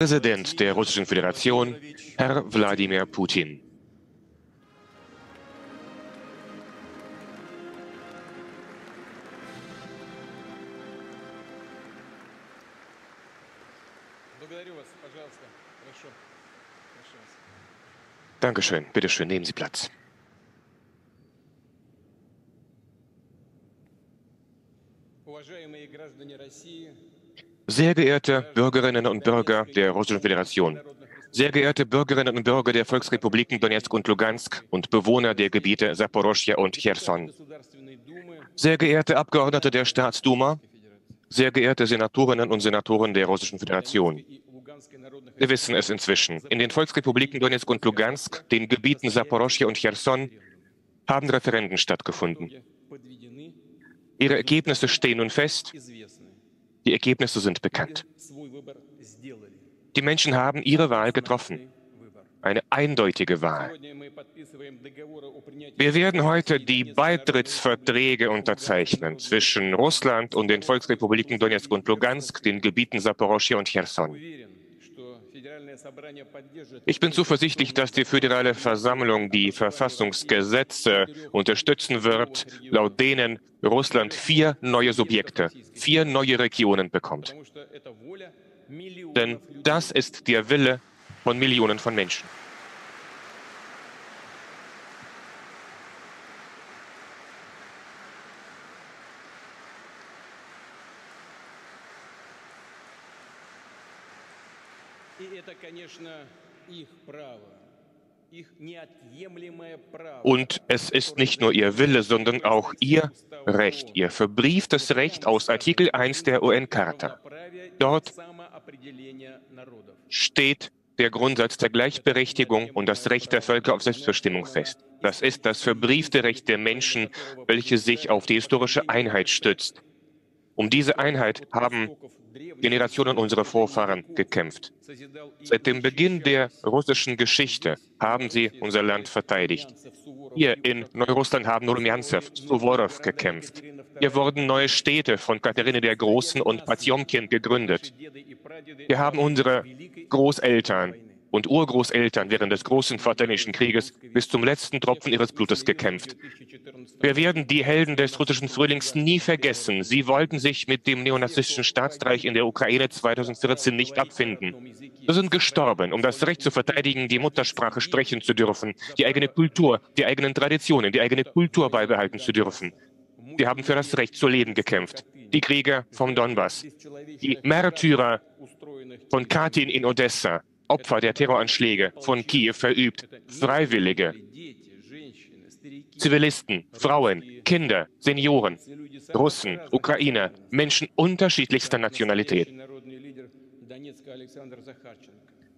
Präsident der Russischen Föderation, Herr Wladimir Putin. Dankeschön. Bitte schön, nehmen Sie Platz. Sehr geehrte Bürgerinnen und Bürger der Russischen Föderation, sehr geehrte Bürgerinnen und Bürger der Volksrepubliken Donetsk und Lugansk und Bewohner der Gebiete Saporoschja und Cherson, sehr geehrte Abgeordnete der Staatsduma, sehr geehrte Senatorinnen und Senatoren der Russischen Föderation. Wir wissen es inzwischen. In den Volksrepubliken Donetsk und Lugansk, den Gebieten Saporoschja und Cherson, haben Referenden stattgefunden. Ihre Ergebnisse stehen nun fest. Die Ergebnisse sind bekannt. Die Menschen haben ihre Wahl getroffen. Eine eindeutige Wahl. Wir werden heute die Beitrittsverträge unterzeichnen zwischen Russland und den Volksrepubliken Donetsk und Lugansk, den Gebieten Saporoschja und Cherson. Ich bin zuversichtlich, dass die föderale Versammlung die Verfassungsgesetze unterstützen wird, laut denen Russland vier neue Subjekte, vier neue Regionen bekommt. Denn das ist der Wille von Millionen von Menschen. Und es ist nicht nur ihr Wille, sondern auch ihr Recht, ihr verbrieftes Recht aus Artikel 1 der UN-Charta. Dort steht der Grundsatz der Gleichberechtigung und das Recht der Völker auf Selbstbestimmung fest. Das ist das verbriefte Recht der Menschen, welches sich auf die historische Einheit stützt. Um diese Einheit haben Generationen unserer Vorfahren gekämpft. Seit dem Beginn der russischen Geschichte haben sie unser Land verteidigt. Hier in Neurussland haben Rumjanzew, Suvorov gekämpft. Hier wurden neue Städte von Katharine der Großen und Potjomkin gegründet. Hier haben unsere Großeltern und Urgroßeltern während des großen Vaterländischen Krieges bis zum letzten Tropfen ihres Blutes gekämpft. Wir werden die Helden des russischen Frühlings nie vergessen. Sie wollten sich mit dem neonazistischen Staatsstreich in der Ukraine 2014 nicht abfinden. Sie sind gestorben, um das Recht zu verteidigen, die Muttersprache sprechen zu dürfen, die eigene Kultur, die eigenen Traditionen, die eigene Kultur beibehalten zu dürfen. Sie haben für das Recht zu leben gekämpft. Die Krieger vom Donbass, die Märtyrer von Katyn in Odessa, Opfer der Terroranschläge von Kiew verübt, Freiwillige, Zivilisten, Frauen, Kinder, Senioren, Russen, Ukrainer, Menschen unterschiedlichster Nationalität.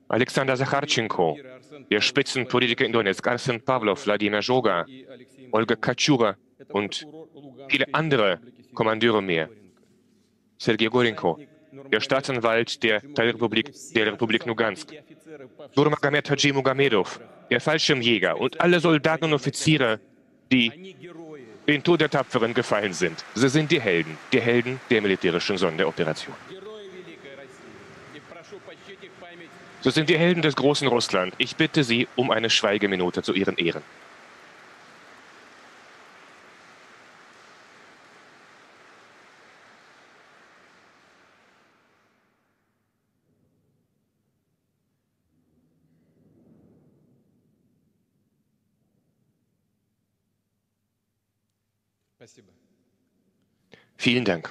Alexander Zacharchenko, der Spitzenpolitiker in Donetsk, Arsen Pavlov, Vladimir Joga, Olga Kachura und viele andere Kommandeure mehr. Sergei Gorenko, der Staatsanwalt der Teilrepublik der Republik Lugansk, Nurmagomed Haji Mugomedov, der Fallschirmjäger und alle Soldaten und Offiziere, die den Tod der Tapferen gefallen sind. Sie sind die Helden, die Helden der militärischen Sonderoperation. Sie sind die Helden des großen Russland. Ich bitte Sie um eine Schweigeminute zu Ihren Ehren. Vielen Dank.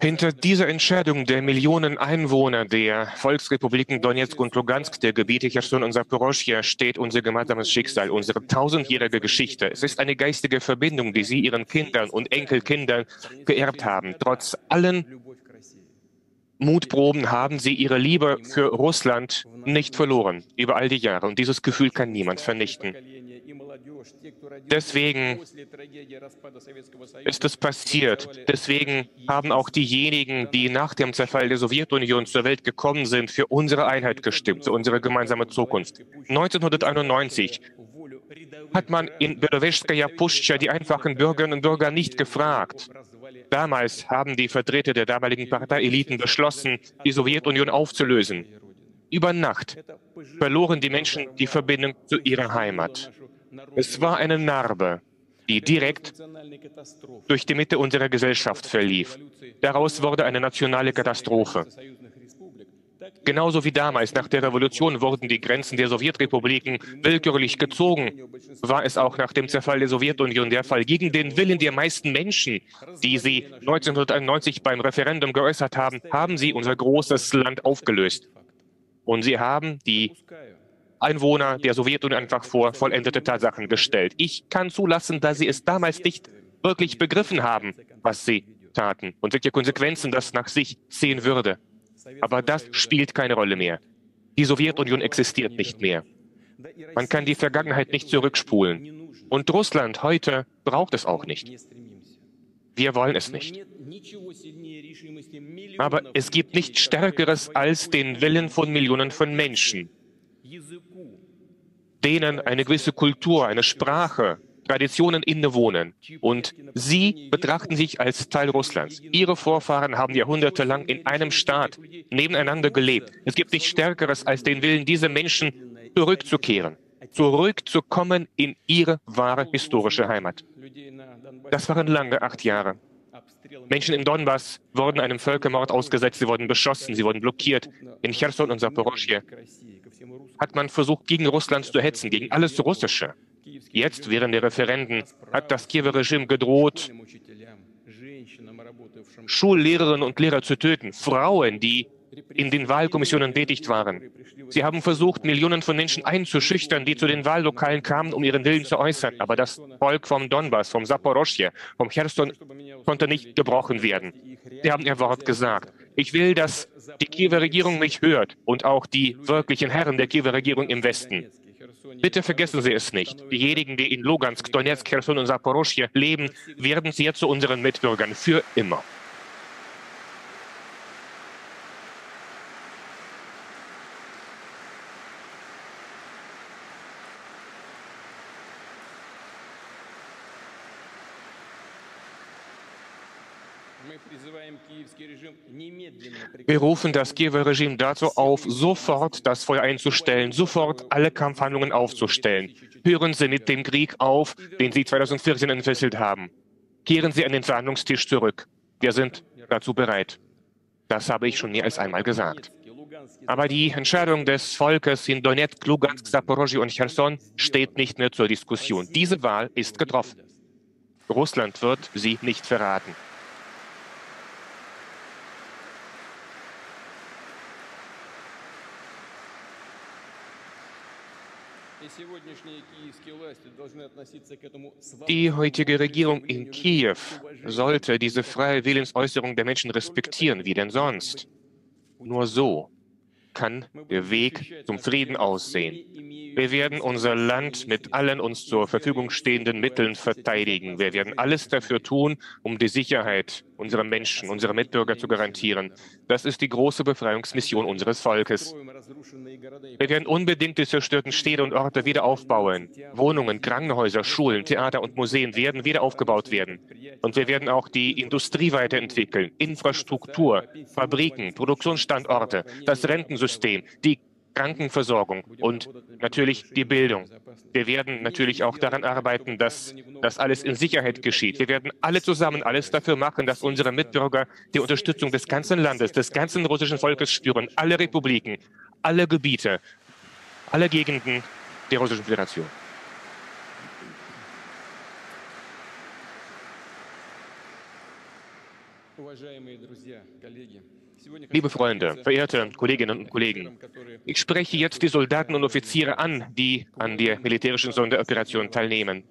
Hinter dieser Entscheidung der Millionen Einwohner der Volksrepubliken Donetsk und Lugansk, der Gebiete Cherson und Saporoschja, steht unser gemeinsames Schicksal, unsere tausendjährige Geschichte. Es ist eine geistige Verbindung, die Sie Ihren Kindern und Enkelkindern geerbt haben. Trotz allen Mutproben haben sie ihre Liebe für Russland nicht verloren über all die Jahre. Und dieses Gefühl kann niemand vernichten. Deswegen ist es passiert. Deswegen haben auch diejenigen, die nach dem Zerfall der Sowjetunion zur Welt gekommen sind, für unsere Einheit gestimmt, für unsere gemeinsame Zukunft. 1991 hat man in Belowezhskaya Puschka die einfachen Bürgerinnen und Bürger nicht gefragt. Damals haben die Vertreter der damaligen Parteieliten beschlossen, die Sowjetunion aufzulösen. Über Nacht verloren die Menschen die Verbindung zu ihrer Heimat. Es war eine Narbe, die direkt durch die Mitte unserer Gesellschaft verlief. Daraus wurde eine nationale Katastrophe. Genauso wie damals nach der Revolution wurden die Grenzen der Sowjetrepubliken willkürlich gezogen, war es auch nach dem Zerfall der Sowjetunion der Fall. Gegen den Willen der meisten Menschen, die sie 1991 beim Referendum geäußert haben, haben sie unser großes Land aufgelöst. Und sie haben die Einwohner der Sowjetunion einfach vor vollendete Tatsachen gestellt. Ich kann zulassen, dass sie es damals nicht wirklich begriffen haben, was sie taten und welche Konsequenzen das nach sich ziehen würde. Aber das spielt keine Rolle mehr. Die Sowjetunion existiert nicht mehr. Man kann die Vergangenheit nicht zurückspulen. Und Russland heute braucht es auch nicht. Wir wollen es nicht. Aber es gibt nichts Stärkeres als den Willen von Millionen von Menschen, denen eine gewisse Kultur, eine Sprache, Traditionen innewohnen. Und sie betrachten sich als Teil Russlands. Ihre Vorfahren haben jahrhundertelang in einem Staat nebeneinander gelebt. Es gibt nichts Stärkeres als den Willen dieser Menschen, zurückzukehren, zurückzukommen in ihre wahre historische Heimat. Das waren lange acht Jahre. Menschen im Donbass wurden einem Völkermord ausgesetzt, sie wurden beschossen, sie wurden blockiert. In Cherson und Saporoschje hat man versucht, gegen Russland zu hetzen, gegen alles Russische. Jetzt, während der Referenden, hat das Kiewer Regime gedroht, Schullehrerinnen und Lehrer zu töten, Frauen, die in den Wahlkommissionen tätig waren. Sie haben versucht, Millionen von Menschen einzuschüchtern, die zu den Wahllokalen kamen, um ihren Willen zu äußern. Aber das Volk vom Donbass, vom Saporoschje, vom Cherson konnte nicht gebrochen werden. Sie haben ihr Wort gesagt. Ich will, dass die Kiewer Regierung mich hört und auch die wirklichen Herren der Kiewer Regierung im Westen. Bitte vergessen Sie es nicht. Diejenigen, die in Lugansk, Donetsk, Kherson und Saporoschje leben, werden Sie jetzt zu unseren Mitbürgern für immer. Wir rufen das Kiewer Regime dazu auf, sofort das Feuer einzustellen, sofort alle Kampfhandlungen aufzustellen. Hören Sie mit dem Krieg auf, den Sie 2014 entfesselt haben. Kehren Sie an den Verhandlungstisch zurück. Wir sind dazu bereit. Das habe ich schon mehr als einmal gesagt. Aber die Entscheidung des Volkes in Donetsk, Lugansk, Saporozhye und Cherson steht nicht mehr zur Diskussion. Diese Wahl ist getroffen. Russland wird sie nicht verraten. Die heutige Regierung in Kiew sollte diese freie Willensäußerung der Menschen respektieren, wie denn sonst. Nur so kann der Weg zum Frieden aussehen. Wir werden unser Land mit allen uns zur Verfügung stehenden Mitteln verteidigen. Wir werden alles dafür tun, um die Sicherheit unserer Menschen, unserer Mitbürger zu garantieren. Das ist die große Befreiungsmission unseres Volkes. Wir werden unbedingt die zerstörten Städte und Orte wieder aufbauen. Wohnungen, Krankenhäuser, Schulen, Theater und Museen werden wieder aufgebaut werden. Und wir werden auch die Industrie weiterentwickeln, Infrastruktur, Fabriken, Produktionsstandorte, das Rentensystem, die Krankenversorgung und natürlich die Bildung. Wir werden natürlich auch daran arbeiten, dass das alles in Sicherheit geschieht. Wir werden alle zusammen alles dafür machen, dass unsere Mitbürger die Unterstützung des ganzen Landes, des ganzen russischen Volkes spüren, alle Republiken, alle Gebiete, alle Gegenden der Russischen Föderation. Уважаемые друзья, коллеги, Liebe Freunde, verehrte Kolleginnen und Kollegen, ich spreche jetzt die Soldaten und Offiziere an, die an der militärischen Sonderoperation teilnehmen.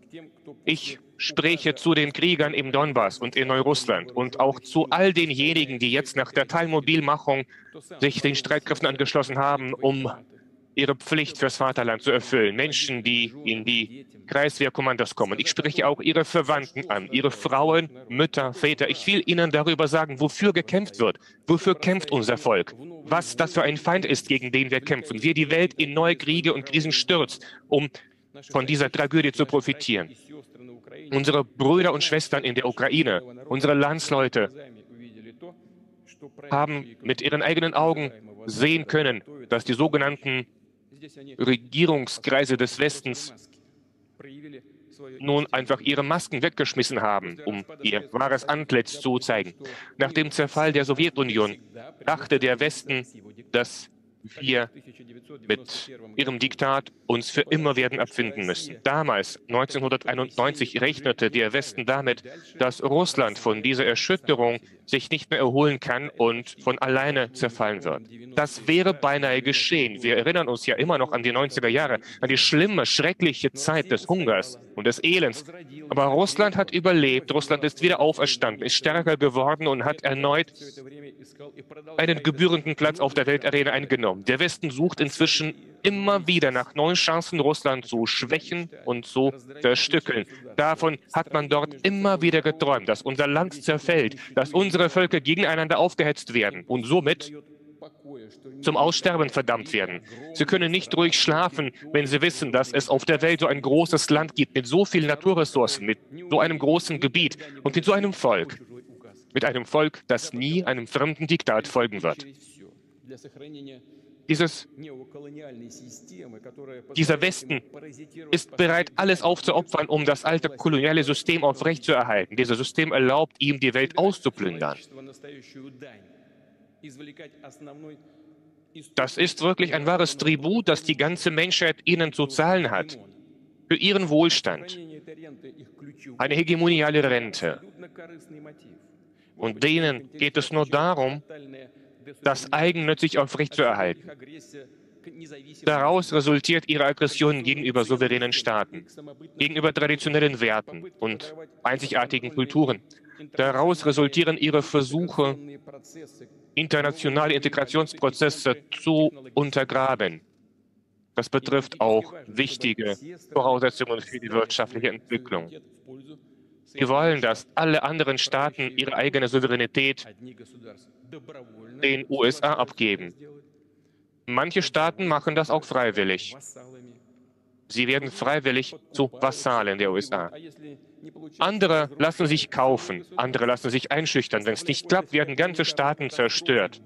Ich spreche zu den Kriegern im Donbass und in Neurussland und auch zu all denjenigen, die jetzt nach der Teilmobilmachung sich den Streitkräften angeschlossen haben, um ihre Pflicht fürs Vaterland zu erfüllen. Menschen, die in die Kreiswehrkommandos kommen. Ich spreche auch ihre Verwandten an, ihre Frauen, Mütter, Väter. Ich will ihnen darüber sagen, wofür gekämpft wird. Wofür kämpft unser Volk? Was das für ein Feind ist, gegen den wir kämpfen. Wie die Welt in neue Kriege und Krisen stürzt, um von dieser Tragödie zu profitieren. Unsere Brüder und Schwestern in der Ukraine, unsere Landsleute haben mit ihren eigenen Augen sehen können, dass die sogenannten Regierungskreise des Westens nun einfach ihre Masken weggeschmissen haben, um ihr wahres Antlitz zu zeigen. Nach dem Zerfall der Sowjetunion dachte der Westen, dass wir mit ihrem Diktat uns für immer werden abfinden müssen. Damals, 1991, rechnete der Westen damit, dass Russland von dieser Erschütterung sich nicht mehr erholen kann und von alleine zerfallen wird. Das wäre beinahe geschehen. Wir erinnern uns ja immer noch an die 90er Jahre, an die schlimme, schreckliche Zeit des Hungers und des Elends. Aber Russland hat überlebt, Russland ist wieder auferstanden, ist stärker geworden und hat erneut einen gebührenden Platz auf der Weltarena eingenommen. Der Westen sucht inzwischen immer wieder nach neuen Chancen, Russland zu schwächen und zu zerstückeln. Davon hat man dort immer wieder geträumt, dass unser Land zerfällt, dass unsere Völker gegeneinander aufgehetzt werden und somit zum Aussterben verdammt werden. Sie können nicht ruhig schlafen, wenn sie wissen, dass es auf der Welt so ein großes Land gibt mit so vielen Naturressourcen, mit so einem großen Gebiet und mit so einem Volk. Mit einem Volk, das nie einem fremden Diktat folgen wird. Dieses, dieser Westen ist bereit, alles aufzuopfern, um das alte koloniale System aufrechtzuerhalten. Dieses System erlaubt ihm, die Welt auszuplündern. Das ist wirklich ein wahres Tribut, das die ganze Menschheit ihnen zu zahlen hat. Für ihren Wohlstand. Eine hegemoniale Rente. Und denen geht es nur darum, das eigennützig aufrechtzuerhalten. Daraus resultiert ihre Aggression gegenüber souveränen Staaten, gegenüber traditionellen Werten und einzigartigen Kulturen. Daraus resultieren ihre Versuche, internationale Integrationsprozesse zu untergraben. Das betrifft auch wichtige Voraussetzungen für die wirtschaftliche Entwicklung. Sie wollen, dass alle anderen Staaten ihre eigene Souveränität den USA abgeben. Manche Staaten machen das auch freiwillig. Sie werden freiwillig zu Vasallen der USA. Andere lassen sich kaufen, andere lassen sich einschüchtern. Wenn es nicht klappt, werden ganze Staaten zerstört.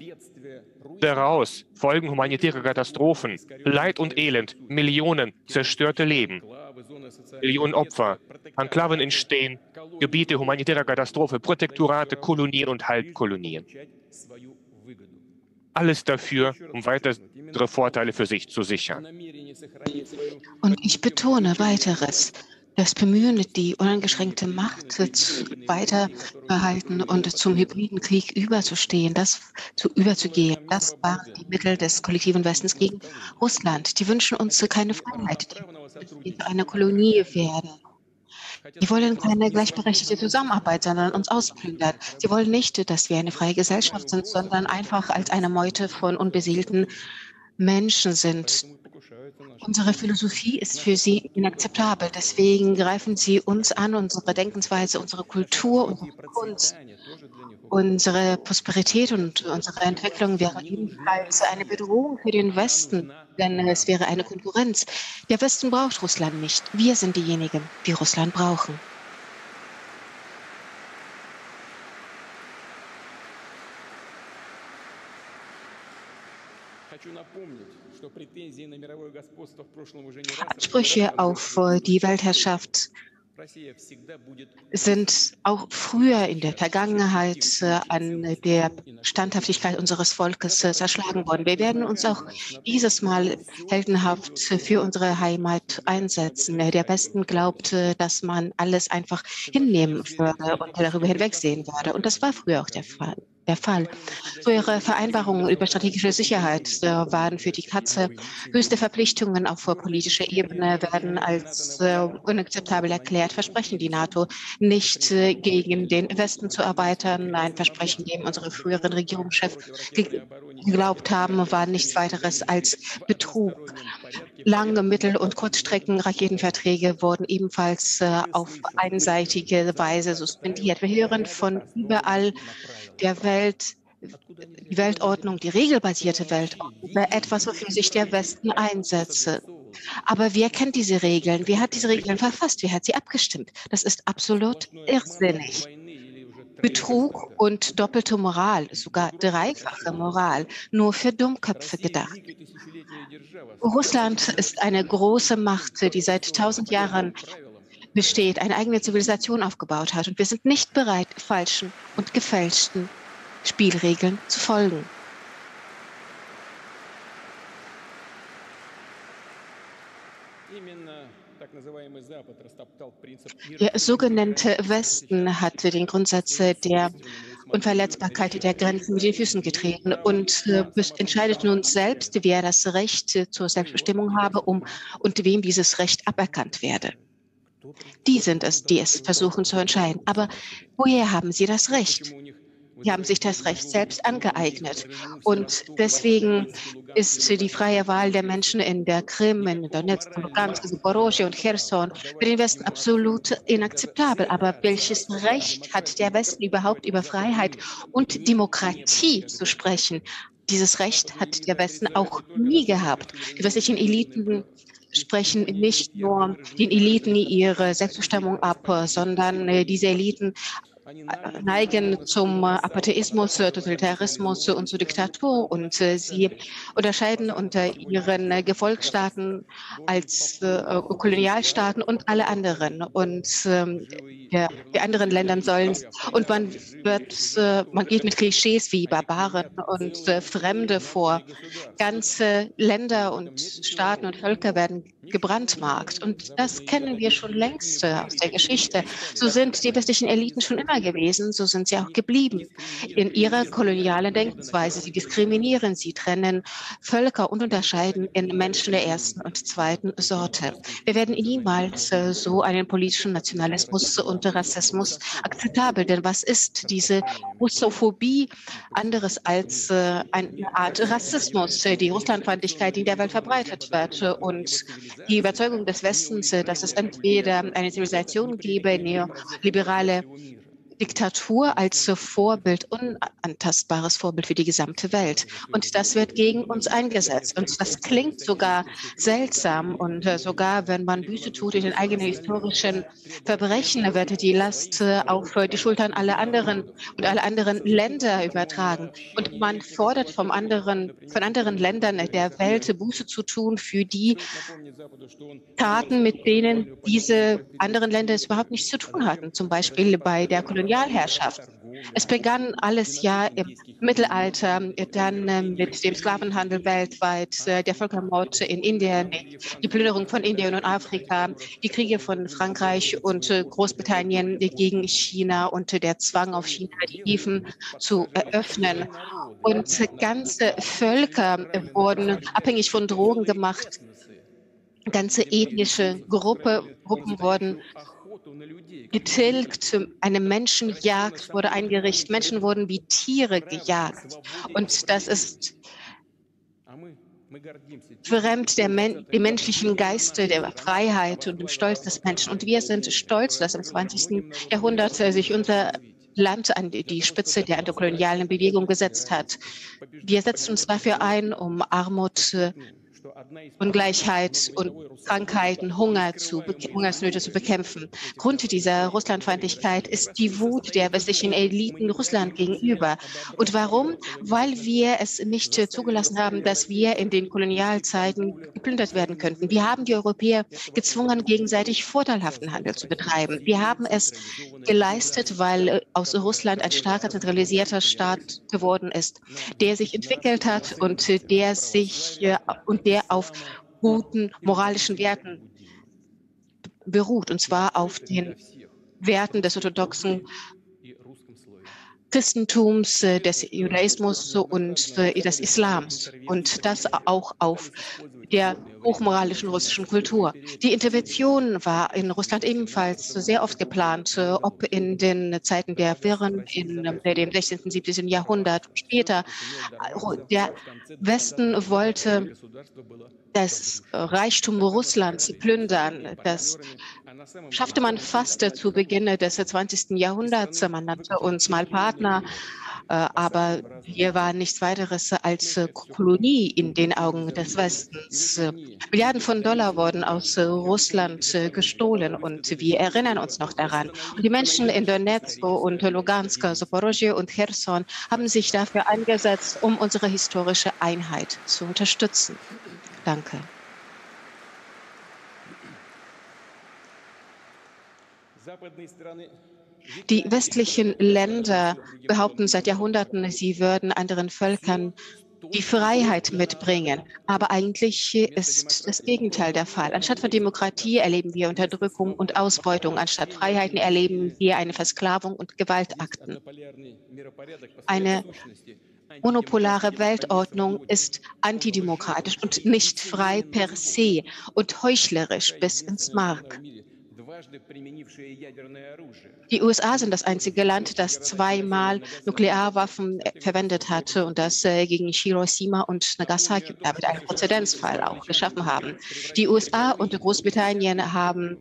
Daraus folgen humanitäre Katastrophen, Leid und Elend, Millionen zerstörte Leben, Millionen Opfer, Enklaven entstehen, Gebiete humanitärer Katastrophe, Protektorate, Kolonien und Halbkolonien. Alles dafür, um weitere Vorteile für sich zu sichern. Und ich betone weiteres das Bemühen, die uneingeschränkte Macht zu weiterbehalten und zum hybriden Krieg überzustehen, das zu überzugehen, das waren die Mittel des kollektiven Westens gegen Russland. Die wünschen uns keine Freiheit, die eine Kolonie werden. Die wollen keine gleichberechtigte Zusammenarbeit, sondern uns ausplündern. Sie wollen nicht, dass wir eine freie Gesellschaft sind, sondern einfach als eine Meute von unbeseelten Menschen sind, Unsere Philosophie ist für sie inakzeptabel. Deswegen greifen sie uns an, unsere Denkensweise, unsere Kultur, unsere Kunst. Unsere Prosperität und unsere Entwicklung wäre ebenfalls eine Bedrohung für den Westen, denn es wäre eine Konkurrenz. Der Westen braucht Russland nicht. Wir sind diejenigen, die Russland brauchen. Ansprüche auf äh, die Weltherrschaft sind auch früher in der Vergangenheit äh, an der Standhaftigkeit unseres Volkes äh, zerschlagen worden. Wir werden uns auch dieses Mal heldenhaft für unsere Heimat einsetzen. Der Westen glaubt, dass man alles einfach hinnehmen würde und darüber hinwegsehen würde. Und das war früher auch der Fall der Fall. Frühere Vereinbarungen über strategische Sicherheit äh, waren für die Katze. Höchste Verpflichtungen auf politischer Ebene werden als äh, unakzeptabel erklärt. Versprechen die NATO nicht äh, gegen den Westen zu erweitern. Ein Versprechen, dem unsere früheren Regierungschefs geglaubt haben, war nichts weiteres als Betrug. Lange Mittel- und Kurzstreckenraketenverträge wurden ebenfalls äh, auf einseitige Weise suspendiert. Wir hören von überall der Welt, die Weltordnung, die regelbasierte Weltordnung, etwas, wofür sich der Westen einsetze. Aber wer kennt diese Regeln? Wer hat diese Regeln verfasst? Wer hat sie abgestimmt? Das ist absolut irrsinnig. Betrug und doppelte Moral, sogar dreifache Moral, nur für Dummköpfe gedacht. Russland ist eine große Macht, die seit tausend Jahren besteht, eine eigene Zivilisation aufgebaut hat. Und wir sind nicht bereit, falschen und gefälschten Spielregeln zu folgen. Der sogenannte Westen hat den Grundsatz der Unverletzbarkeit der Grenzen mit den Füßen getreten und äh, entscheidet nun selbst, wer das Recht zur Selbstbestimmung habe um, und wem dieses Recht aberkannt werde. Die sind es, die es versuchen zu entscheiden. Aber woher haben sie das Recht? Die haben sich das Recht selbst angeeignet. Und deswegen ist die freie Wahl der Menschen in der Krim, in Donetsk, Lugansk, Zaporozhye und Cherson für den Westen absolut inakzeptabel. Aber welches Recht hat der Westen überhaupt über Freiheit und Demokratie zu sprechen? Dieses Recht hat der Westen auch nie gehabt. Die westlichen Eliten sprechen nicht nur den Eliten ihre Selbstbestimmung ab, sondern äh, diese Eliten neigen zum Apatheismus, Totalitarismus und zur Diktatur. Und äh, sie unterscheiden unter ihren Gefolgsstaaten als äh, Kolonialstaaten und alle anderen. Und ähm, ja, die anderen Ländern sollen und man wird, äh, man geht mit Klischees wie Barbaren und Fremde vor. Ganze Länder und Staaten und Völker werden gebrandmarkt. Und das kennen wir schon längst aus der Geschichte. So sind die westlichen Eliten schon immer gewesen, so sind sie auch geblieben in ihrer kolonialen Denkensweise. Sie diskriminieren, sie trennen Völker und unterscheiden in Menschen der ersten und zweiten Sorte. Wir werden niemals äh, so einen politischen Nationalismus und Rassismus akzeptabel, denn was ist diese Russophobie anderes als äh, eine Art Rassismus, äh, die Russlandfeindlichkeit, die in der Welt verbreitet wird und die Überzeugung des Westens, dass es entweder eine Zivilisation gebe, neoliberale Diktatur als Vorbild, unantastbares Vorbild für die gesamte Welt. Und das wird gegen uns eingesetzt. Und das klingt sogar seltsam. Und äh, sogar, wenn man Büße tut in den eigenen historischen Verbrechen, wird die Last äh, auf die Schultern aller anderen und alle anderen Länder übertragen. Und man fordert vom anderen, von anderen Ländern der Welt Buße zu tun für die Taten, mit denen diese anderen Länder es überhaupt nichts zu tun hatten. Zum Beispiel bei der Kolonialisierung Kolonialherrschaft. Es begann alles ja im Mittelalter, dann äh, mit dem Sklavenhandel weltweit, äh, der Völkermord in Indien, die Plünderung von Indien und Afrika, die Kriege von Frankreich und äh, Großbritannien gegen China und der Zwang auf China, die Häfen zu eröffnen. Und ganze Völker wurden abhängig von Drogen gemacht. Ganze ethnische Gruppe, Gruppen wurden getilgt, eine Menschenjagd wurde eingerichtet, Menschen wurden wie Tiere gejagt. Und das ist fremd der Men dem menschlichen Geiste, der Freiheit und dem Stolz des Menschen. Und wir sind stolz, dass im 20. Jahrhundert sich unser Land an die Spitze der antikolonialen Bewegung gesetzt hat. Wir setzen uns dafür ein, um Armut Ungleichheit und Krankheiten, Hunger zu, Hungersnöte zu bekämpfen. Grund dieser Russlandfeindlichkeit ist die Wut der westlichen Eliten Russland gegenüber. Und warum? Weil wir es nicht zugelassen haben, dass wir in den Kolonialzeiten geplündert werden könnten. Wir haben die Europäer gezwungen, gegenseitig vorteilhaften Handel zu betreiben. Wir haben es geleistet, weil aus Russland ein starker zentralisierter Staat geworden ist, der sich entwickelt hat und der sich und der auf guten moralischen Werten beruht, und zwar auf den Werten des orthodoxen Christentums, äh, des Judaismus und äh, des Islams. Und das auch auf der hochmoralischen russischen Kultur. Die Intervention war in Russland ebenfalls sehr oft geplant, äh, ob in den Zeiten der Wirren in dem 16., 17. Jahrhundert später. Der Westen wollte das Reichtum Russlands plündern. Das schaffte man fast zu Beginn des 20. Jahrhunderts. Man nannte uns mal Partner Äh, aber wir waren nichts weiteres als äh, Kolonie in den Augen des Westens. Milliarden von Dollar wurden aus Russland gestohlen und wir erinnern uns noch daran. Und die Menschen in Donetsk und Lugansk, Zaporozhye und Cherson haben sich dafür eingesetzt, um unsere historische Einheit zu unterstützen. Danke. Die westlichen Länder behaupten seit Jahrhunderten, sie würden anderen Völkern die Freiheit mitbringen. Aber eigentlich ist das Gegenteil der Fall. Anstatt von Demokratie erleben wir Unterdrückung und Ausbeutung. Anstatt Freiheiten erleben wir eine Versklavung und Gewaltakten. Eine monopolare Weltordnung ist antidemokratisch und nicht frei per se und heuchlerisch bis ins Mark. Die USA sind das einzige Land, das zweimal Nuklearwaffen äh, verwendet hatte und das äh, gegen Hiroshima und Nagasaki damit einen Präzedenzfall auch geschaffen haben. Die USA und Großbritannien haben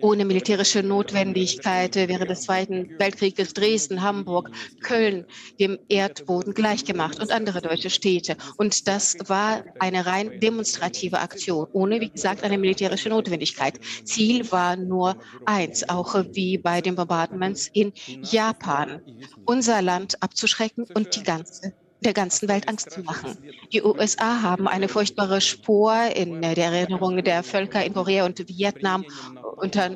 ohne militärische Notwendigkeit während des Zweiten Weltkrieges Dresden, Hamburg, Köln dem Erdboden gleichgemacht und andere deutsche Städte. Und das war eine rein demonstrative Aktion, ohne, wie gesagt, eine militärische Notwendigkeit. Ziel war nur eins, auch wie bei den Bombardments in Japan, unser Land abzuschrecken und die ganze der ganzen Welt Angst zu machen. Die USA haben eine furchtbare Spur in der Erinnerung der Völker in Korea und Vietnam unter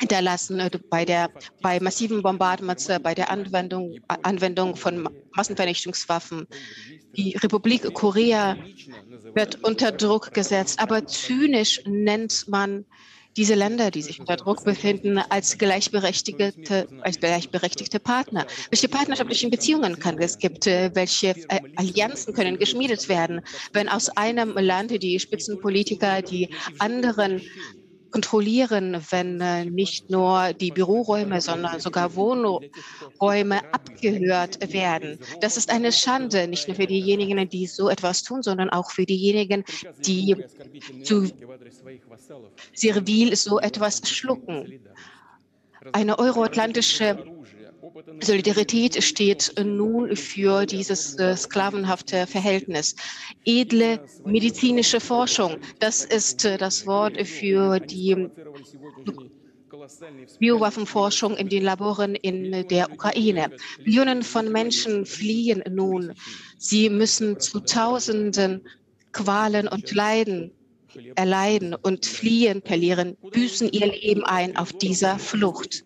hinterlassen äh, bei, der, bei massiven Bombardements, äh, bei der Anwendung, Anwendung von Massenvernichtungswaffen. Die Republik Korea wird unter Druck gesetzt, aber zynisch nennt man diese Länder, die sich unter Druck befinden, als gleichberechtigte, als gleichberechtigte Partner. Welche partnerschaftlichen Beziehungen kann es gibt? Welche äh, Allianzen können geschmiedet werden, wenn aus einem Land die Spitzenpolitiker die anderen kontrollieren, wenn äh, nicht nur die Büroräume, sondern sogar Wohnräume abgehört werden. Das ist eine Schande, nicht nur für diejenigen, die so etwas tun, sondern auch für diejenigen, die zu servil so etwas schlucken. Eine euroatlantische Solidarität steht nun für dieses äh, sklavenhafte Verhältnis. Edle medizinische Forschung, das ist äh, das Wort für die Biowaffenforschung in den Laboren in der Ukraine. Millionen von Menschen fliehen nun. Sie müssen zu Tausenden Qualen und Leiden erleiden und fliehen, verlieren, büßen ihr Leben ein auf dieser Flucht.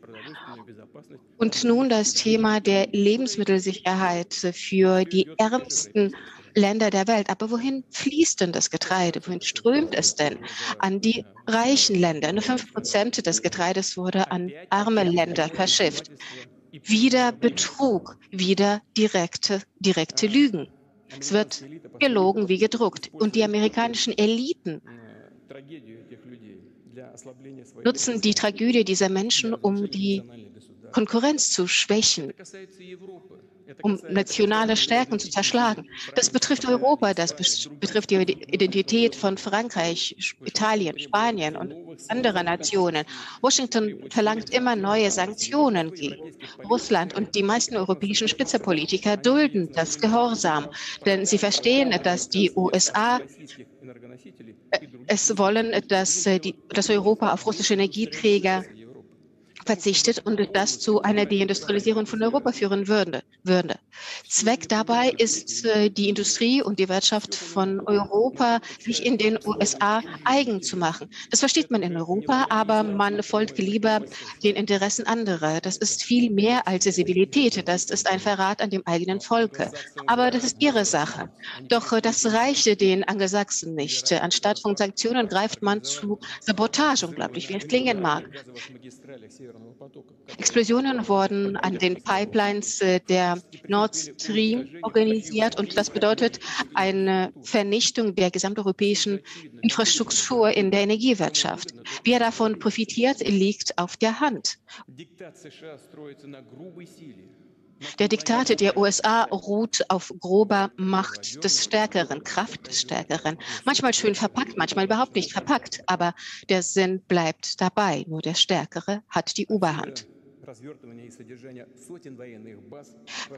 Und nun das Thema der Lebensmittelsicherheit für die ärmsten Länder der Welt. Aber wohin fließt denn das Getreide? Wohin strömt es denn? An die reichen Länder. Nur fünf Prozent des Getreides wurde an arme Länder verschifft. Wieder Betrug, wieder direkte, direkte Lügen. Es wird gelogen wie gedruckt. Und die amerikanischen Eliten nutzen die Tragödie dieser Menschen, um die Konkurrenz zu schwächen, um nationale Stärken zu zerschlagen. Das betrifft Europa, das betrifft die Identität von Frankreich, Italien, Spanien und anderen Nationen. Washington verlangt immer neue Sanktionen gegen Russland und die meisten europäischen Spitzenpolitiker dulden das Gehorsam, denn sie verstehen, dass die USA es wollen, dass, die, dass Europa auf russische Energieträger verzichtet und das zu einer Deindustrialisierung von Europa führen würde. Zweck dabei ist äh, die Industrie und die Wirtschaft von Europa, sich in den USA eigen zu machen. Das versteht man in Europa, aber man folgt lieber den Interessen anderer. Das ist viel mehr als Sensibilität. Das ist ein Verrat an dem eigenen Volke. Aber das ist ihre Sache. Doch äh, das reichte den Angelsächsen nicht. Anstatt von Sanktionen greift man zu Sabotage, unglaublich, wie es klingen mag. Explosionen wurden an den Pipelines äh, der Nord Stream organisiert und das bedeutet eine Vernichtung der gesamteuropäischen Infrastruktur in der Energiewirtschaft. Wer davon profitiert, liegt auf der Hand. Der Diktat der USA ruht auf grober Macht des Stärkeren, Kraft des Stärkeren. Manchmal schön verpackt, manchmal überhaupt nicht verpackt, aber der Sinn bleibt dabei. Nur der Stärkere hat die Oberhand.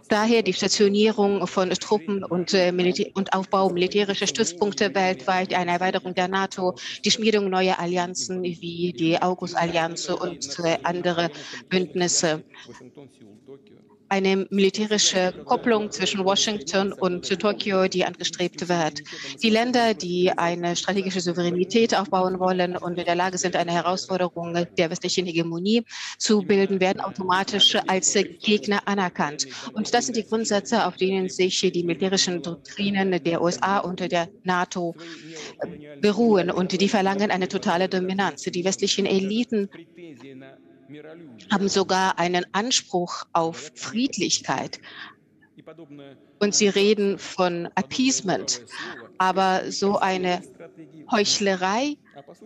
Daher die Stationierung von Truppen und, äh, und Aufbau militärischer Stützpunkte weltweit, eine Erweiterung der NATO, die Schmiedung neuer Allianzen wie die August-Allianz und äh, andere Bündnisse eine militärische Kopplung zwischen Washington und Tokio, die angestrebt wird. Die Länder, die eine strategische Souveränität aufbauen wollen und in der Lage sind, eine Herausforderung der westlichen Hegemonie zu bilden, werden automatisch als Gegner anerkannt. Und das sind die Grundsätze, auf denen sich die militärischen Doktrinen der USA und der NATO beruhen. Und die verlangen eine totale Dominanz. Die westlichen Eliten haben sogar einen Anspruch auf Friedlichkeit. Und sie reden von Appeasement. Aber so eine Heuchlerei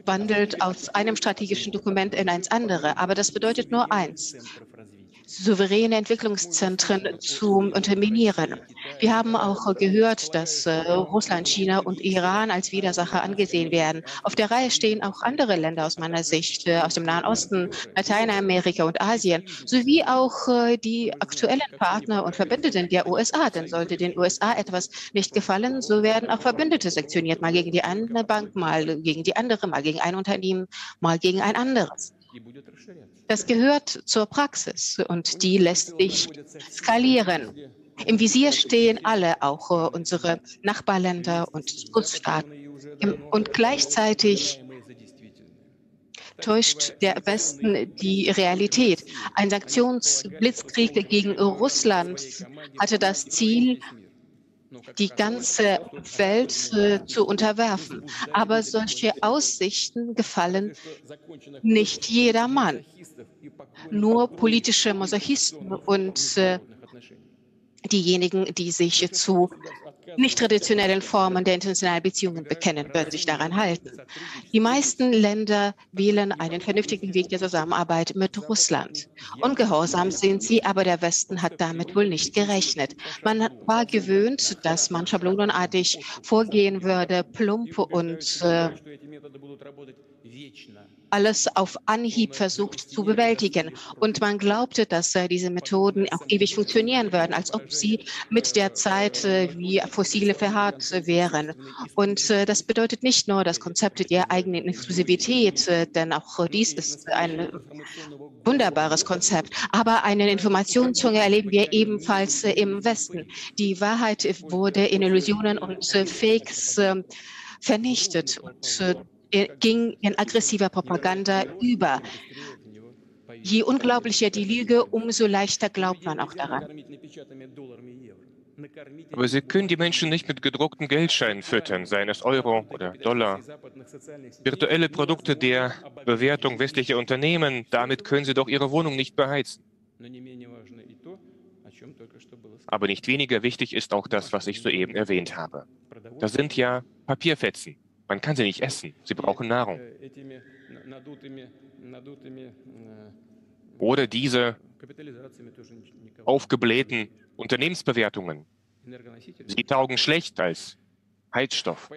wandelt aus einem strategischen Dokument in eins andere. Aber das bedeutet nur eins souveräne Entwicklungszentren zu unterminieren. Wir haben auch gehört, dass äh, Russland, China und Iran als Widersacher angesehen werden. Auf der Reihe stehen auch andere Länder aus meiner Sicht, äh, aus dem Nahen Osten, Lateinamerika und Asien, sowie auch äh, die aktuellen Partner und Verbündeten der USA. Denn sollte den USA etwas nicht gefallen, so werden auch Verbündete sektioniert, mal gegen die eine Bank, mal gegen die andere, mal gegen ein Unternehmen, mal gegen ein anderes. Das gehört zur Praxis und die lässt sich skalieren. Im Visier stehen alle, auch unsere Nachbarländer und Großstaaten. Und gleichzeitig täuscht der Westen die Realität. Ein Sanktionsblitzkrieg gegen Russland hatte das Ziel, die ganze Welt äh, zu unterwerfen. Aber solche Aussichten gefallen nicht jedermann. Nur politische Masochisten und äh, diejenigen, die sich zu nicht traditionellen Formen der internationalen Beziehungen bekennen, werden sich daran halten. Die meisten Länder wählen einen vernünftigen Weg der Zusammenarbeit mit Russland. Ungehorsam sind sie, aber der Westen hat damit wohl nicht gerechnet. Man war gewöhnt, dass man schablonenartig vorgehen würde, plump und äh, alles auf Anhieb versucht zu bewältigen. Und man glaubte, dass äh, diese Methoden auch ewig funktionieren würden, als ob sie mit der Zeit äh, wie fossile verharrt wären. Und äh, das bedeutet nicht nur das Konzept der eigenen Exklusivität, äh, denn auch dies ist ein wunderbares Konzept. Aber eine Informationszunge erleben wir ebenfalls im Westen. Die Wahrheit wurde in Illusionen und Fakes ähm, vernichtet. Und ging in aggressiver Propaganda über. Je unglaublicher die Lüge, umso leichter glaubt man auch daran. Aber Sie können die Menschen nicht mit gedruckten Geldscheinen füttern, seien es Euro oder Dollar. Virtuelle Produkte der Bewertung westlicher Unternehmen, damit können Sie doch Ihre Wohnung nicht beheizen. Aber nicht weniger wichtig ist auch das, was ich soeben erwähnt habe. Das sind ja Papierfetzen. Man kann sie nicht essen. Sie brauchen Nahrung. Oder diese aufgeblähten Unternehmensbewertungen. Sie taugen schlecht als Heizstoff.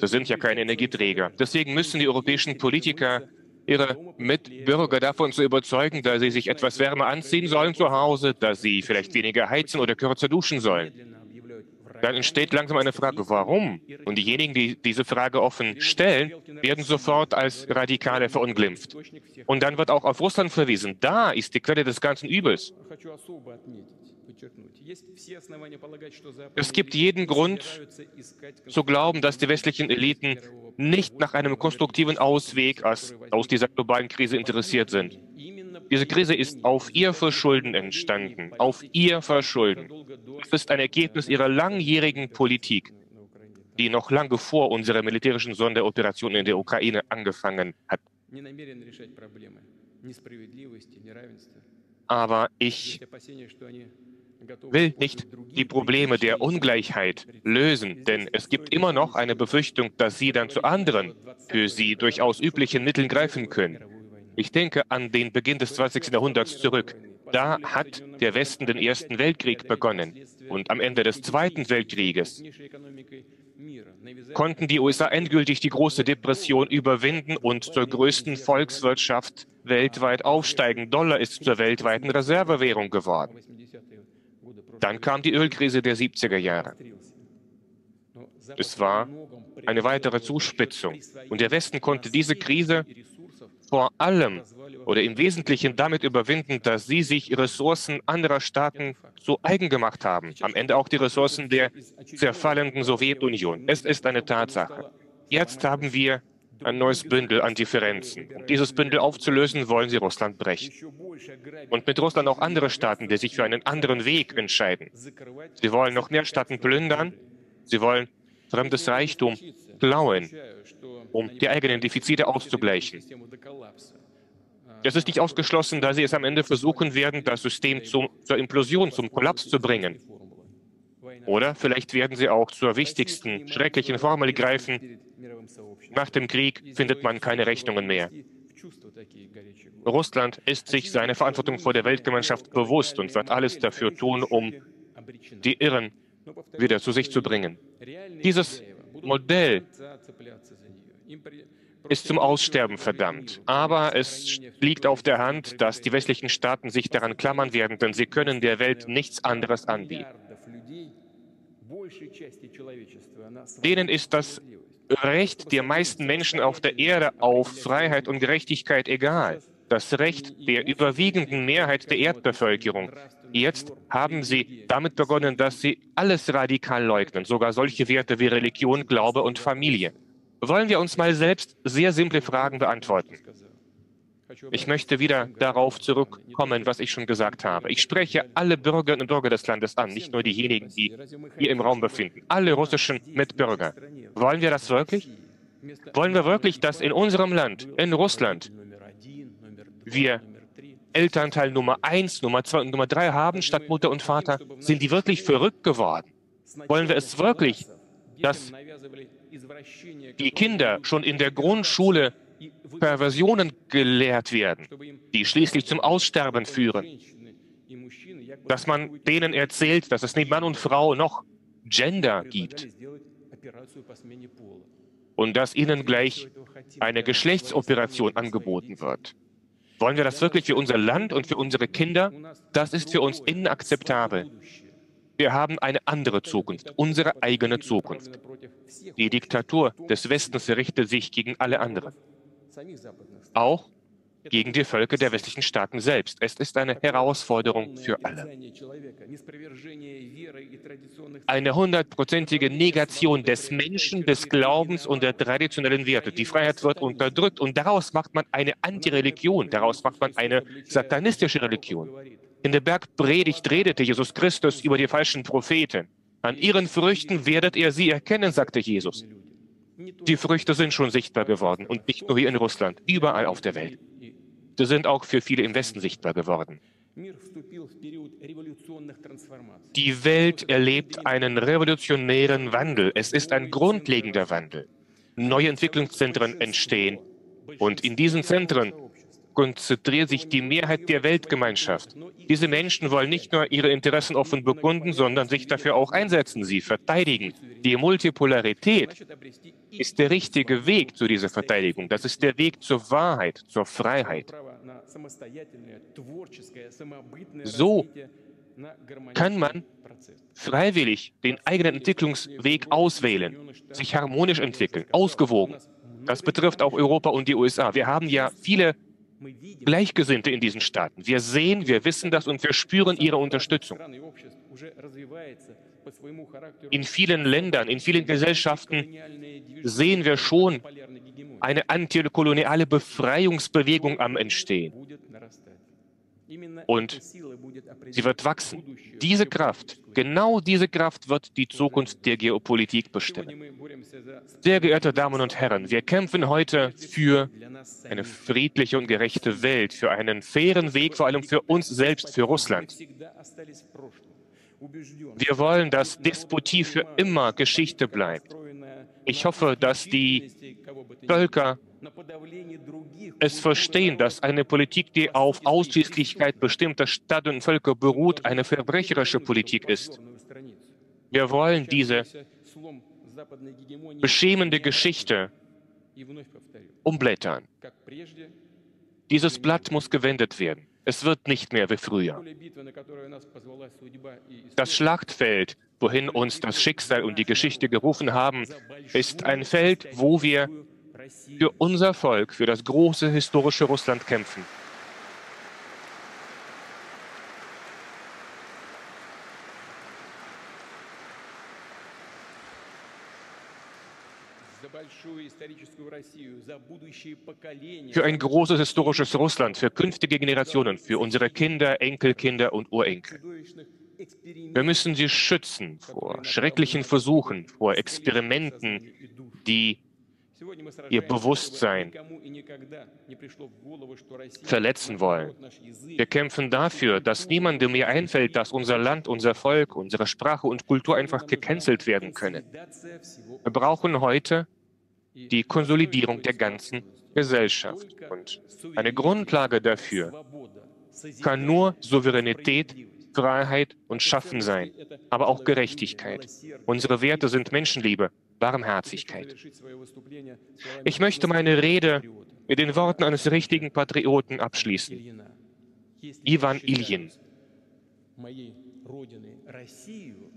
Das sind ja keine Energieträger. Deswegen müssen die europäischen Politiker ihre Mitbürger davon zu überzeugen, dass sie sich etwas wärmer anziehen sollen zu Hause, dass sie vielleicht weniger heizen oder kürzer duschen sollen dann entsteht langsam eine Frage, warum? Und diejenigen, die diese Frage offen stellen, werden sofort als Radikale verunglimpft. Und dann wird auch auf Russland verwiesen. Da ist die Quelle des ganzen Übels. Es gibt jeden Grund zu glauben, dass die westlichen Eliten nicht nach einem konstruktiven Ausweg aus, aus dieser globalen Krise interessiert sind. Diese Krise ist auf ihr Verschulden entstanden, auf ihr Verschulden. Es ist ein Ergebnis ihrer langjährigen Politik, die noch lange vor unserer militärischen Sonderoperation in der Ukraine angefangen hat. Aber ich will nicht die Probleme der Ungleichheit lösen, denn es gibt immer noch eine Befürchtung, dass sie dann zu anderen, für sie durchaus üblichen Mitteln greifen können. Ich denke an den Beginn des 20. Jahrhunderts zurück. Da hat der Westen den Ersten Weltkrieg begonnen. Und am Ende des Zweiten Weltkrieges konnten die USA endgültig die große Depression überwinden und zur größten Volkswirtschaft weltweit aufsteigen. Dollar ist zur weltweiten Reservewährung geworden. Dann kam die Ölkrise der 70er Jahre. Es war eine weitere Zuspitzung. Und der Westen konnte diese Krise vor allem oder im Wesentlichen damit überwinden, dass sie sich Ressourcen anderer Staaten zu eigen gemacht haben. Am Ende auch die Ressourcen der zerfallenden Sowjetunion. Es ist eine Tatsache. Jetzt haben wir ein neues Bündel an Differenzen. Um dieses Bündel aufzulösen, wollen sie Russland brechen. Und mit Russland auch andere Staaten, die sich für einen anderen Weg entscheiden. Sie wollen noch mehr Staaten plündern. Sie wollen fremdes Reichtum klauen, um die eigenen Defizite auszugleichen. Es ist nicht ausgeschlossen, dass sie es am Ende versuchen werden, das System zum, zur Implosion, zum Kollaps zu bringen. Oder vielleicht werden sie auch zur wichtigsten, schrecklichen Formel greifen. Nach dem Krieg findet man keine Rechnungen mehr. Russland ist sich seiner Verantwortung vor der Weltgemeinschaft bewusst und wird alles dafür tun, um die Irren wieder zu sich zu bringen. Dieses Modell ist zum Aussterben verdammt. Aber es liegt auf der Hand, dass die westlichen Staaten sich daran klammern werden, denn sie können der Welt nichts anderes anbieten. Denen ist das Recht der meisten Menschen auf der Erde auf Freiheit und Gerechtigkeit egal. Das Recht der überwiegenden Mehrheit der Erdbevölkerung. Jetzt haben sie damit begonnen, dass sie alles radikal leugnen, sogar solche Werte wie Religion, Glaube und Familie. Wollen wir uns mal selbst sehr simple Fragen beantworten. Ich möchte wieder darauf zurückkommen, was ich schon gesagt habe. Ich spreche alle Bürgerinnen und Bürger des Landes an, nicht nur diejenigen, die hier im Raum befinden. Alle russischen Mitbürger. Wollen wir das wirklich? Wollen wir wirklich, dass in unserem Land, in Russland, wir Elternteil Nummer eins, Nummer zwei und Nummer drei haben statt Mutter und Vater? Sind die wirklich verrückt geworden? Wollen wir es wirklich, dass die Kinder schon in der Grundschule Perversionen gelehrt werden, die schließlich zum Aussterben führen. Dass man denen erzählt, dass es neben Mann und Frau noch Gender gibt und dass ihnen gleich eine Geschlechtsoperation angeboten wird. Wollen wir das wirklich für unser Land und für unsere Kinder? Das ist für uns inakzeptabel. Wir haben eine andere Zukunft, unsere eigene Zukunft. Die Diktatur des Westens richtet sich gegen alle anderen. Auch gegen die Völker der westlichen Staaten selbst. Es ist eine Herausforderung für alle. Eine hundertprozentige Negation des Menschen, des Glaubens und der traditionellen Werte. Die Freiheit wird unterdrückt und daraus macht man eine Antireligion, daraus macht man eine satanistische Religion. In der Bergpredigt redete Jesus Christus über die falschen Propheten. An ihren Früchten werdet ihr sie erkennen, sagte Jesus. Die Früchte sind schon sichtbar geworden und nicht nur hier in Russland, überall auf der Welt. Sind auch für viele im Westen sichtbar geworden. Die Welt erlebt einen revolutionären Wandel. Es ist ein grundlegender Wandel. Neue Entwicklungszentren entstehen. Und in diesen Zentren konzentriert sich die Mehrheit der Weltgemeinschaft. Diese Menschen wollen nicht nur ihre Interessen offen bekunden, sondern sich dafür auch einsetzen, sie verteidigen. Die Multipolarität ist der richtige Weg zu dieser Verteidigung. Das ist der Weg zur Wahrheit, zur Freiheit. So kann man freiwillig den eigenen Entwicklungsweg auswählen, sich harmonisch entwickeln, ausgewogen. Das betrifft auch Europa und die USA. Wir haben ja viele Gleichgesinnte in diesen Staaten. Wir sehen, wir wissen das und wir spüren ihre Unterstützung. In vielen Ländern, in vielen Gesellschaften sehen wir schon eine antikoloniale Befreiungsbewegung am Entstehen. Und sie wird wachsen. Diese Kraft, genau diese Kraft wird die Zukunft der Geopolitik bestimmen. Sehr geehrte Damen und Herren, wir kämpfen heute für eine friedliche und gerechte Welt, für einen fairen Weg, vor allem für uns selbst, für Russland. Wir wollen, dass Despotie für immer Geschichte bleibt. Ich hoffe, dass die Völker es verstehen, dass eine Politik, die auf Ausschließlichkeit bestimmter Staaten und Völker beruht, eine verbrecherische Politik ist. Wir wollen diese beschämende Geschichte umblättern. Dieses Blatt muss gewendet werden. Es wird nicht mehr wie früher. Das Schlachtfeld, wohin uns das Schicksal und die Geschichte gerufen haben, ist ein Feld, wo wir für unser Volk, für das große historische Russland kämpfen. Für ein großes historisches Russland, für künftige Generationen, für unsere Kinder, Enkelkinder und Urenkel. Wir müssen sie schützen vor schrecklichen Versuchen, vor Experimenten, die ihr Bewusstsein verletzen wollen. Wir kämpfen dafür, dass niemandem mehr einfällt, dass unser Land, unser Volk, unsere Sprache und Kultur einfach gecancelt werden können. Wir brauchen heute die Konsolidierung der ganzen Gesellschaft. Und eine Grundlage dafür kann nur Souveränität, Freiheit und Schaffen sein, aber auch Gerechtigkeit. Unsere Werte sind Menschenliebe, Barmherzigkeit. Ich möchte meine Rede mit den Worten eines richtigen Patrioten abschließen. Ivan Iljin.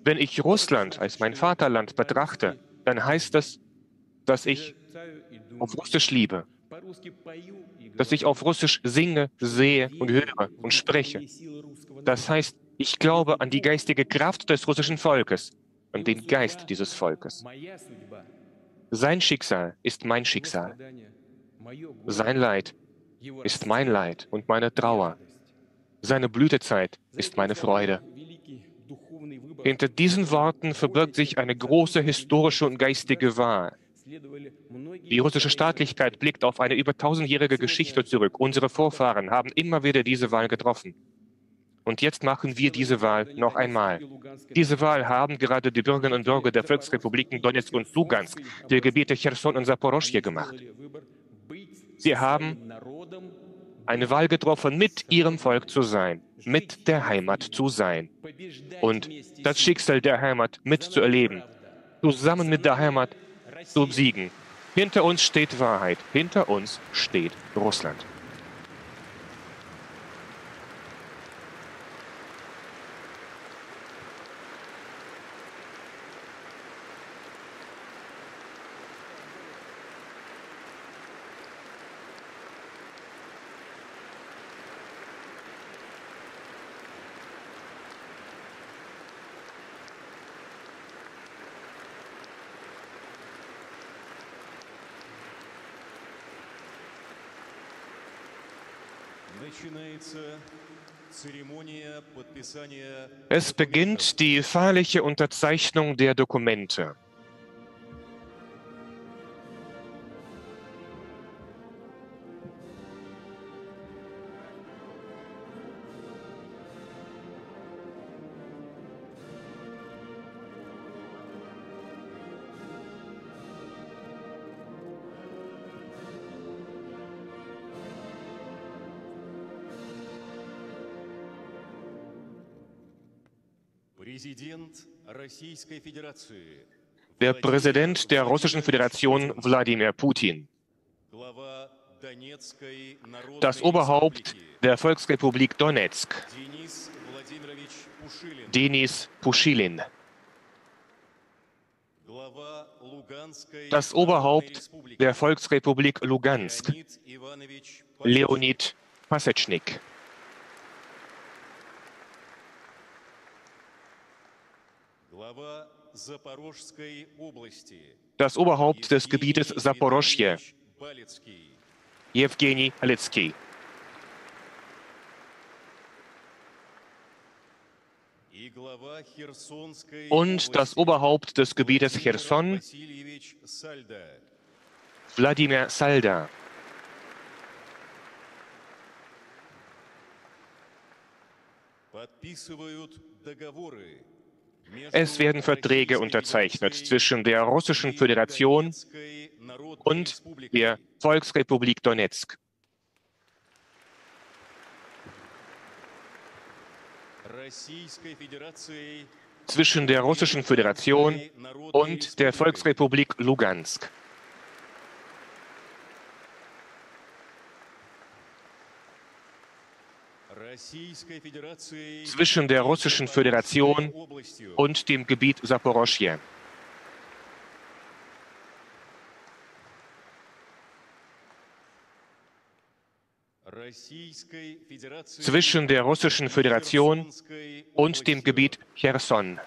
Wenn ich Russland als mein Vaterland betrachte, dann heißt das, dass ich auf Russisch liebe, dass ich auf Russisch singe, sehe und höre und spreche. Das heißt, ich glaube an die geistige Kraft des russischen Volkes, an den Geist dieses Volkes. Sein Schicksal ist mein Schicksal. Sein Leid ist mein Leid und meine Trauer. Seine Blütezeit ist meine Freude. Hinter diesen Worten verbirgt sich eine große historische und geistige Wahl. Die russische Staatlichkeit blickt auf eine über tausendjährige Geschichte zurück. Unsere Vorfahren haben immer wieder diese Wahl getroffen. Und jetzt machen wir diese Wahl noch einmal. Diese Wahl haben gerade die Bürgerinnen und Bürger der Volksrepubliken Donetsk und Lugansk, der Gebiete Cherson und Saporoschje gemacht. Sie haben eine Wahl getroffen, mit ihrem Volk zu sein, mit der Heimat zu sein und das Schicksal der Heimat mitzuerleben, zusammen mit der Heimat zu siegen. Hinter uns steht Wahrheit, hinter uns steht Russland. Es beginnt die feierliche Unterzeichnung der Dokumente. Der Präsident der Russischen Föderation Wladimir Putin. Das Oberhaupt der Volksrepublik Donetsk. Denis Puschilin. Das Oberhaupt der Volksrepublik Lugansk. Leonid Pasechnik. Das Oberhaupt des Gebietes Saporoschje, Jewgeni Halicki. Und das Oberhaupt des Gebietes Cherson, Wladimir Salda. Es werden Verträge unterzeichnet zwischen der Russischen Föderation und der Volksrepublik Donetsk. zwischen der Russischen Föderation und der Volksrepublik Lugansk. Zwischen der Russischen Föderation und dem Gebiet Saporoschje. zwischen der Russischen Föderation und dem Gebiet Cherson.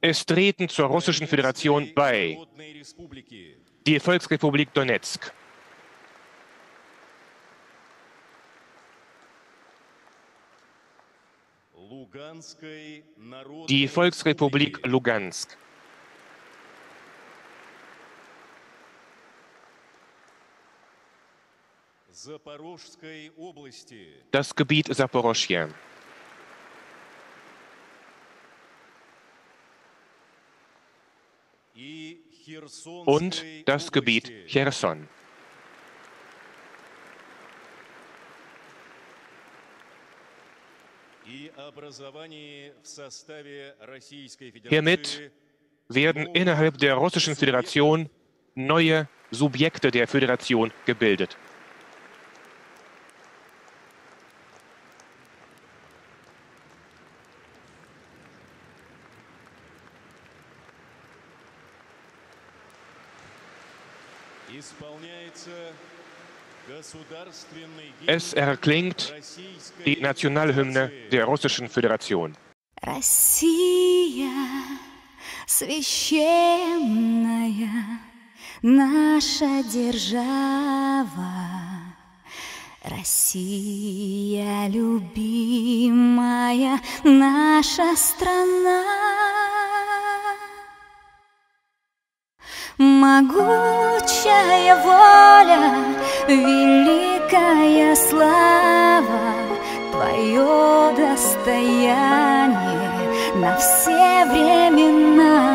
Es treten zur Russischen Föderation bei. Die Volksrepublik Donetsk, die Volksrepublik Lugansk, das Gebiet Saporoschje. Und das Gebiet Cherson. Hiermit werden innerhalb der Russischen Föderation neue Subjekte der Föderation gebildet. Es erklingt die Nationalhymne der Russischen Föderation. Россия, священная наша держава, Россия, любимая наша страна. Могучая воля, великая слава, Твое достояние на все времена.